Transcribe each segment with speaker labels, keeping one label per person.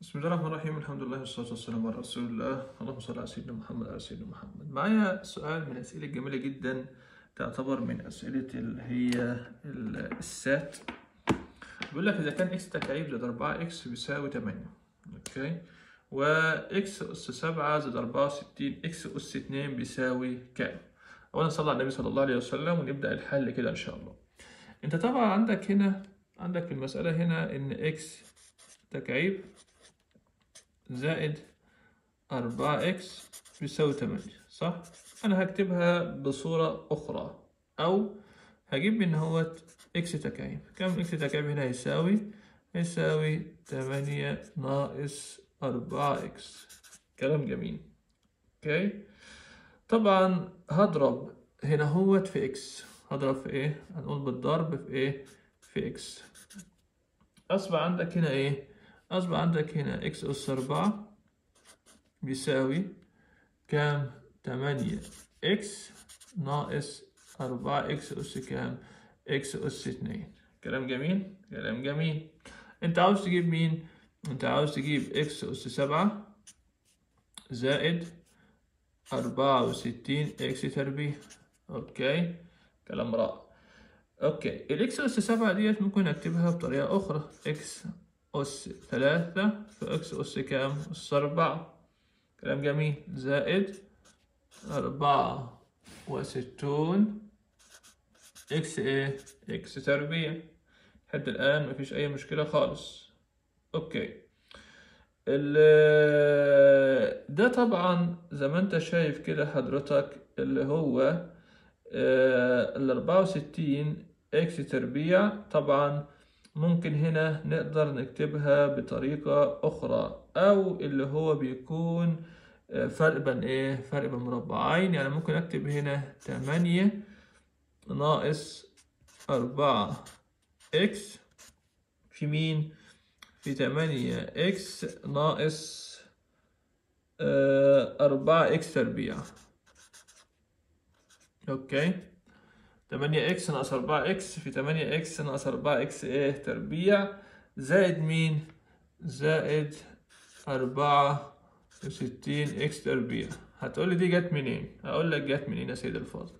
Speaker 1: بسم الله الرحمن الرحيم الحمد لله والصلاة والسلام على رسول الله اللهم صل على سيدنا محمد على سيدنا محمد معايا سؤال من الأسئلة الجميلة جدا تعتبر من أسئلة اللي هي ال- ال SAT بيقول لك إذا كان x تكعيب زائد 4 x بيساوي 8 okay و x أس 7 زائد 64 x أس 2 بيساوي كام؟ أولا صلى على النبي صلى الله عليه وسلم ونبدأ الحل كده إن شاء الله أنت طبعا عندك هنا عندك في المسألة هنا إن إكس تكعيب زائد أربعة إكس بيساوي تمانية صح؟ أنا هكتبها بصورة أخرى أو هجيب من هو إكس تكعيب كم إكس تكعيب هنا هيساوي؟ هيساوي تمانية ناقص أربعة x كلام جميل okay طبعا هضرب هنا هو في x هضرب في إيه؟ هنقول بالضرب في إيه؟ في x أصبح عندك هنا إيه؟ أصبح عندك هنا x أس أربعة بيساوي كام؟ تمانية. إكس ناقص أربعة. إكس أس كام؟ إكس أس اتنين. كلام جميل؟ كلام جميل. أنت عاوز تجيب مين؟ أنت عاوز تجيب x أس سبعة زائد أربعة وستين x تربيع. okay. كلام رائع. okay. ال x أس سبعة ديت ممكن أكتبها بطريقة أخرى. إكس أس ثلاثة في إكس أس كام؟ أس أربعة. كلام جميل. زائد أربعة وستون. إكس إيه؟ إكس تربيع. لحد الآن مفيش أي مشكلة خالص. okay. ال- ده طبعا زي ما أنت شايف كده حضرتك اللي هو ال 64 x تربيع. طبعا ممكن هنا نقدر نكتبها بطريقة أخرى أو اللي هو بيكون آه، فرق بين إيه؟ فرق بين مربعين يعني ممكن أكتب هنا تمانية ناقص أربعة x. في مين؟ في تمانية x ناقص آه، أربعة x تربيع. okay؟ تمانية x ناقص أربعة x في تمانية x ناقص أربعة x إيه تربيع زائد مين؟ زائد أربعة وستين x تربيع هتقولي دي جت منين؟ هقول لك جت منين يا سيدي الفاضل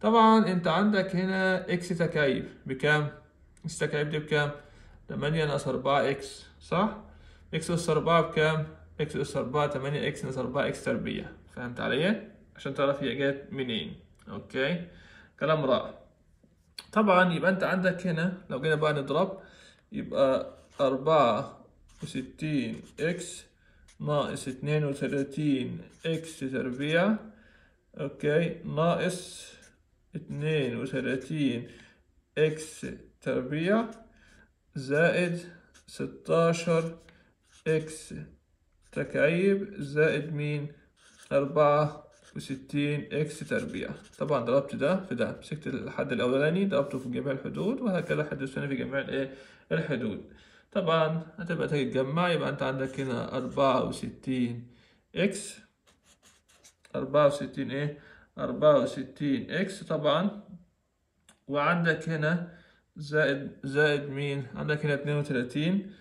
Speaker 1: طبعا أنت عندك هنا x تكعيب بكام؟ x تكعيب دي بكام؟ تمانية ناقص أربعة x صح؟ x أس أربعة بكام؟ x أس أربعة تمانية x ناقص أربعة x تربيع فهمت عليا؟ عشان تعرف هي جت منين okay؟ كلام رائع. طبعا يبقى أنت عندك هنا لو جينا بقى نضرب يبقى أربعة وستين x ناقص اتنين وتلاتين x تربيع. okay ناقص اتنين وتلاتين x تربيع زائد ستاشر x تكعيب زائد مين؟ أربعة وستين x تربيع. طبعا ضربت ده في ده. مسكت الحد الأولاني ضربته في جميع الحدود وهكذا الحد الثاني في جميع الإيه؟ الحدود. طبعا هتبقى تيجي تجمع يبقى أنت عندك هنا أربعة وستين x. أربعة وستين إيه؟ أربعة وستين x طبعا. وعندك هنا زائد زائد مين؟ عندك هنا اتنين وتلاتين.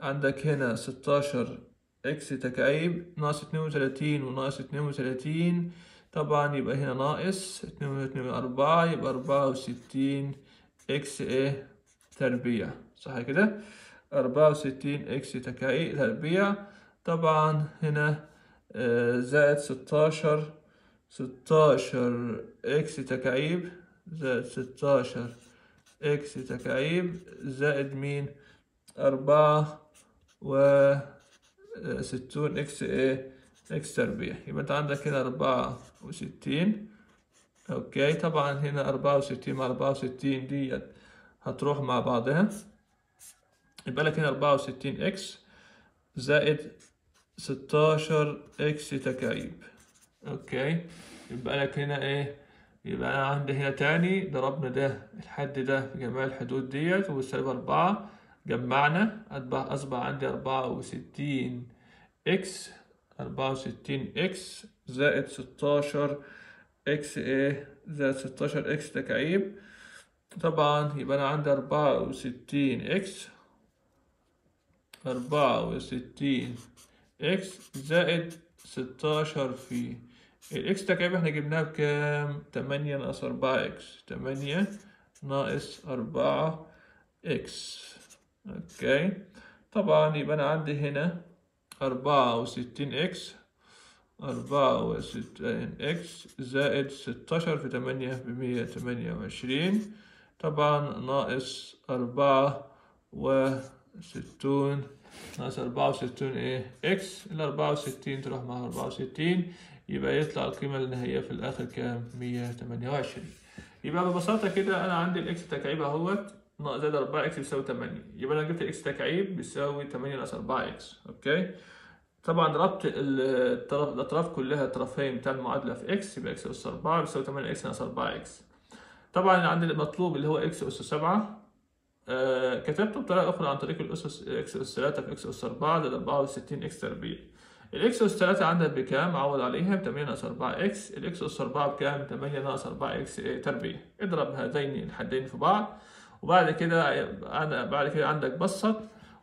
Speaker 1: عندك هنا ستاشر x تكعيب ناقص اتنين وتلاتين وناقص اتنين وتلاتين طبعا يبقى هنا ناقص اتنين واتنين أربعة يبقى أربعة وستين x إيه تربيع. صح كده؟ أربعة وستين x تكعيب تربيع. طبعا هنا آه، زائد ستاشر ستاشر x تكعيب زائد ستاشر x تكعيب زائد مين؟ أربعة و ستون إكس إيه إكس تربيع. يبقى أنت عندك هنا أربعة وستين. okay طبعا هنا أربعة وستين مع أربعة وستين ديت هتروح مع بعضها. يبقى لك هنا أربعة وستين x زائد ستاشر x تكعيب. okay يبقى لك هنا إيه؟ يبقى أنا عندي هنا تاني ضربنا ده الحد ده في جميع الحدود ديت والسالب أربعة. جمعنا أصبح عندي أربعة وستين x أربعة وستين x زائد ستاشر x إيه؟ زائد ستاشر x تكعيب طبعا يبقى أنا عندي أربعة وستين x أربعة وستين x زائد ستاشر في ال x تكعيب إحنا جبناها بكام؟ تمانية ناقص أربعة x. تمانية ناقص أربعة x. okay. طبعا يبقى أنا عندي هنا أربعة وستين x أربعة وستين x زائد ستاشر في تمانية بمية تمانية وعشرين. طبعا ناقص أربعة وستون ناقص أربعة وستون إيه؟ x. الأربعة وستين تروح مع أربعة وستين يبقى يطلع القيمة النهائية في الآخر كام؟ مية تمانية وعشرين. يبقى ببساطة كده أنا عندي ال x تكعيب أهوت. زائد أربعة x بيساوي تمانية. يبقى أنا جبت ال x تكعيب بيساوي تمانية ناقص أربعة x. okay؟ طبعا ربط الطرف الأطراف كلها الطرفين بتاع المعادلة في x يبقى x أس أربعة بيساوي تمانية x ناقص أربعة x. طبعا عندي المطلوب اللي هو x أس سبعة آه كتبته بطريقة أخرى عن طريق الأسس x أس تلاتة في x أس أربعة زائد أربعة وستين x تربيع. ال x أس تلاتة عندك بكام؟ عوض عليها بتمانية ناقص أربعة x. ال x أس أربعة بكام؟ تمانية ناقص أربعة x تربيع. اضرب هذين الحدين في بعض. وبعد كده بعد كده عندك بسط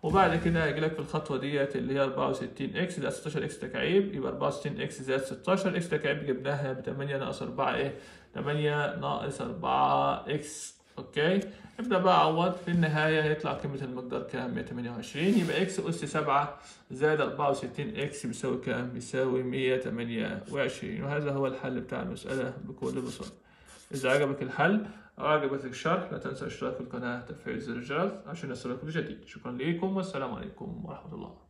Speaker 1: وبعد كده هيجي لك في الخطوة ديت اللي هي 64 x زائد 16 x تكعيب يبقى 64 x زائد 16 x تكعيب جبناها ب 8 ناقص 4 إيه؟ 8 ناقص 4 x. okay؟ ابدأ بقى عوض. في النهاية هيطلع قيمة المقدار كام؟ 128 يبقى x اس 7 زائد 64 x بيساوي كام؟ بيساوي 128 وهذا هو الحل بتاع المسألة بكل بساطة. إذا عجبك الحل أو عجبك الشرح لا تنسى الاشتراك في القناة وتفعيل زر الجرس عشان يصلك كل جديد شكرا لكم والسلام عليكم ورحمة الله.